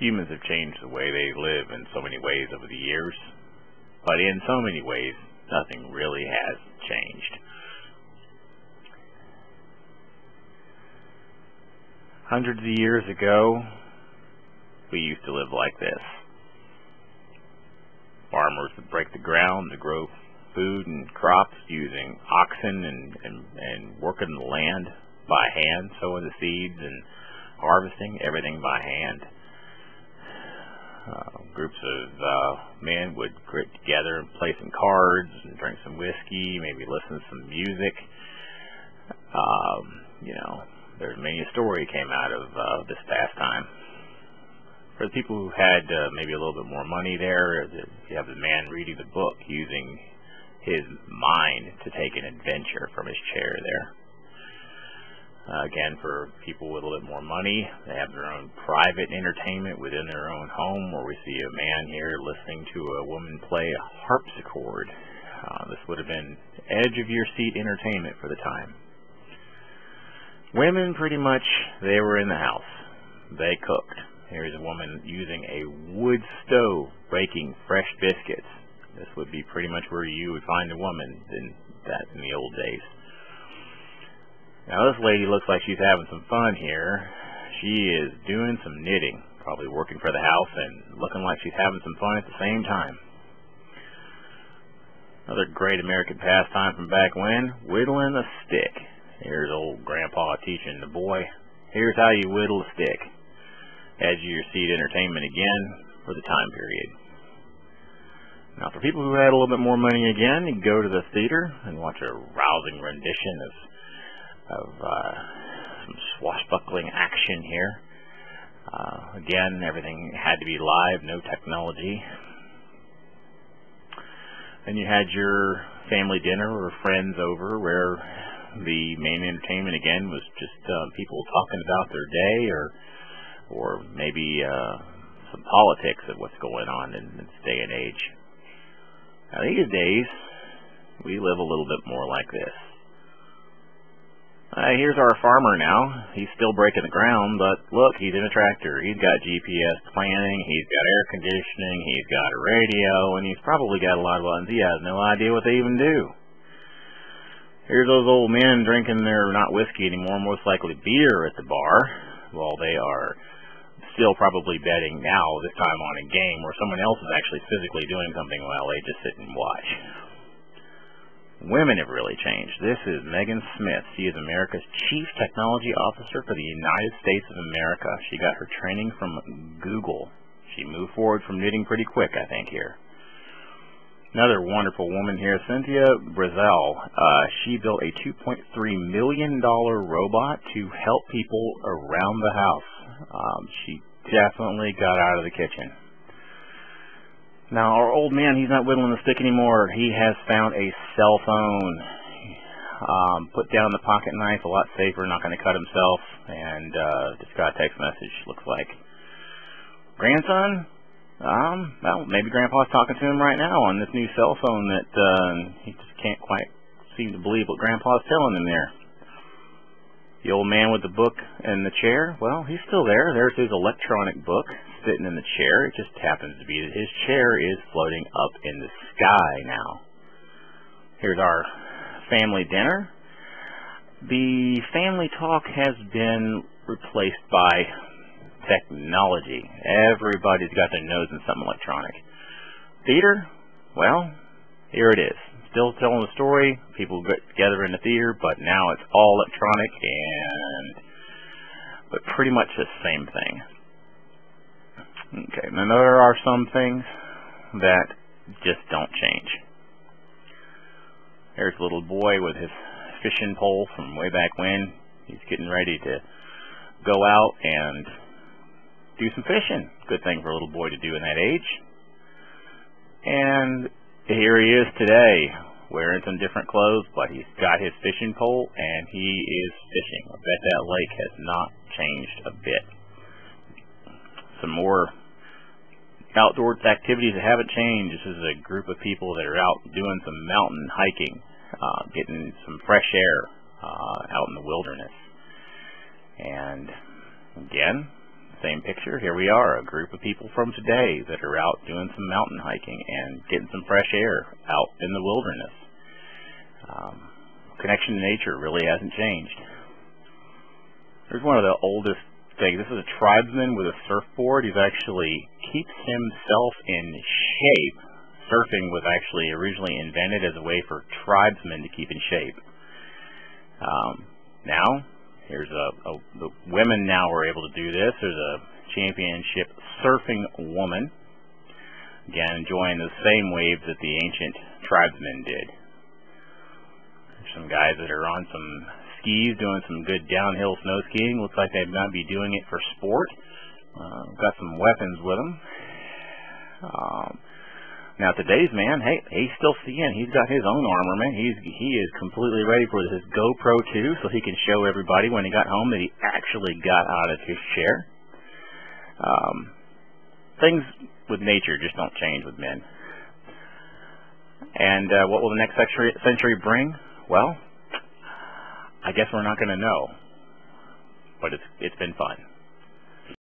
Humans have changed the way they live in so many ways over the years, but in so many ways, nothing really has changed. Hundreds of years ago, we used to live like this. Farmers would break the ground to grow food and crops using oxen and, and, and working the land by hand, sowing the seeds and harvesting everything by hand. Uh, groups of uh, men would get together and play some cards and drink some whiskey, maybe listen to some music. Um, you know, there's many a story came out of uh, this pastime. For the people who had uh, maybe a little bit more money there, you have the man reading the book using his mind to take an adventure from his chair there. Uh, again, for people with a little bit more money, they have their own private entertainment within their own home, where we see a man here listening to a woman play a harpsichord. Uh, this would have been edge of your seat entertainment for the time. Women, pretty much, they were in the house. They cooked. Here's a woman using a wood stove baking fresh biscuits. This would be pretty much where you would find a woman in that in the old days. Now this lady looks like she's having some fun here. She is doing some knitting, probably working for the house and looking like she's having some fun at the same time. Another great American pastime from back when, whittling a stick. Here's old grandpa teaching the boy, here's how you whittle a stick. Of your seat entertainment again for the time period. Now for people who had a little bit more money again, you go to the theater and watch a rousing rendition of of uh, some swashbuckling action here. Uh, again, everything had to be live, no technology. Then you had your family dinner or friends over where the main entertainment again was just uh, people talking about their day or or maybe uh, some politics of what's going on in this day and age. Now these days, we live a little bit more like this. Uh, here's our farmer now. He's still breaking the ground, but look, he's in a tractor. He's got GPS planning, he's got air conditioning, he's got a radio, and he's probably got a lot of buttons. He has no idea what they even do. Here's those old men drinking their, not whiskey anymore, most likely beer at the bar, while they are still probably betting now, this time on a game where someone else is actually physically doing something while they just sit and watch. Women have really changed. This is Megan Smith. She is America's Chief Technology Officer for the United States of America. She got her training from Google. She moved forward from knitting pretty quick, I think, here. Another wonderful woman here, Cynthia Breazeal. Uh, she built a $2.3 million robot to help people around the house. Um, she definitely got out of the kitchen. Now, our old man, he's not whittling the stick anymore. He has found a cell phone. Um, put down the pocket knife, a lot safer, not going to cut himself, and uh, just got a text message, looks like. Grandson? Um, well, maybe Grandpa's talking to him right now on this new cell phone that uh, he just can't quite seem to believe what Grandpa's telling him there. The old man with the book and the chair, well, he's still there. There's his electronic book sitting in the chair. It just happens to be that his chair is floating up in the sky now. Here's our family dinner. The family talk has been replaced by technology. Everybody's got their nose in something electronic. Theater? Well, here it is. Still telling the story. People get together in the theater, but now it's all electronic and but pretty much the same thing. Okay, now there are some things that just don't change. There's a little boy with his fishing pole from way back when. He's getting ready to go out and do some fishing. Good thing for a little boy to do in that age. And here he is today, wearing some different clothes, but he's got his fishing pole and he is fishing. I bet that lake has not changed a bit. Some more outdoor activities that haven't changed. This is a group of people that are out doing some mountain hiking, uh, getting some fresh air uh, out in the wilderness. And again, same picture. Here we are, a group of people from today that are out doing some mountain hiking and getting some fresh air out in the wilderness. Um, connection to nature really hasn't changed. Here's one of the oldest things. This is a tribesman with a surfboard. He's actually keeps himself in shape. Surfing was actually originally invented as a way for tribesmen to keep in shape. Um, now, here's a, a the women now are able to do this. There's a championship surfing woman. Again, enjoying the same waves that the ancient tribesmen did. There's some guys that are on some skis doing some good downhill snow skiing. Looks like they might be doing it for sport. Uh, got some weapons with them. Um, now today's man, hey, he's still seeing. He's got his own armament. He's he is completely ready for his GoPro 2, so he can show everybody when he got home that he actually got out of his chair. Um, things with nature just don't change with men. And uh, what will the next century, century bring? Well, I guess we're not going to know. But it's it's been fun.